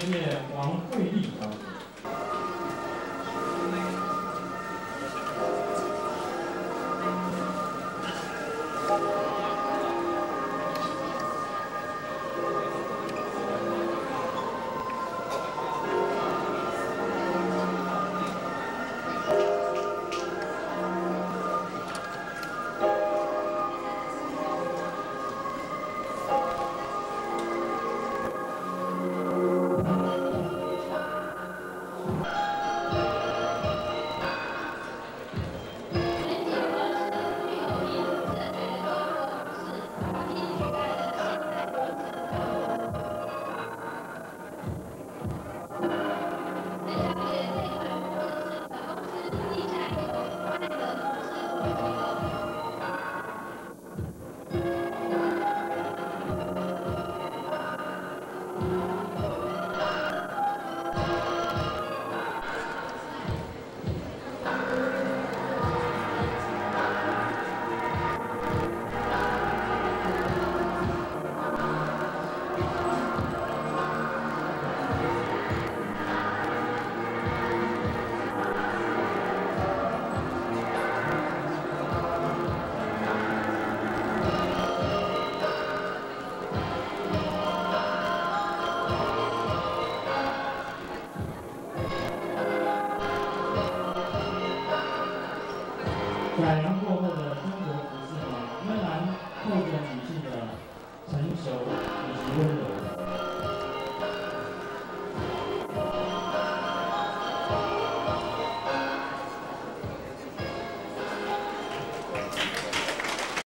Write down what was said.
谢王慧丽小姐。Bye. 改良过后的中国服饰呢，仍然透着女性的成熟以及温柔。